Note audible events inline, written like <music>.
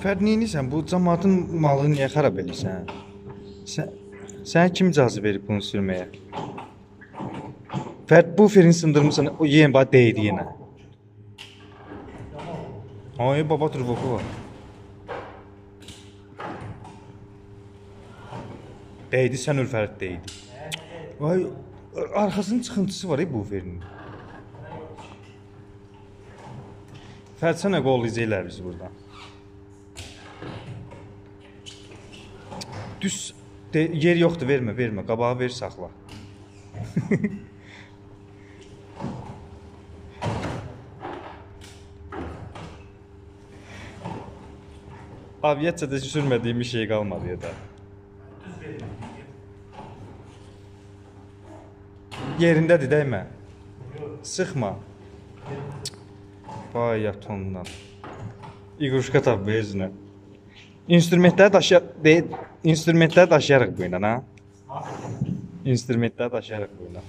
Fərd neynisən? Bu cəmaatın malını niyə xarab edirsən? Sən Sən kim icazə verib bunu sürməyə? Fərd bu ferin sındırmısan. O yenə bax deyir yenə. Ay baba turboku var. Deydi sən Ülfərid deydi. Vay arxasının çıxıntısı var ey bu ferin. Fərd sənə qollayacaqlar bizi buradan. Düz de, yer yoxdur, vermə, vermə. Qabağı ver, saxla. <laughs> Aviasiyada sürmədiyim bir şey qalmadı ya da. Yerindədir, dəymə. Sıxma. Vay yatondan. İqruşka tap bu özünə. İnstrumentləri daşıya instrumentləri daşıyarıq bu ilə, ha? İnstrumentləri daşıyarıq bu ilə.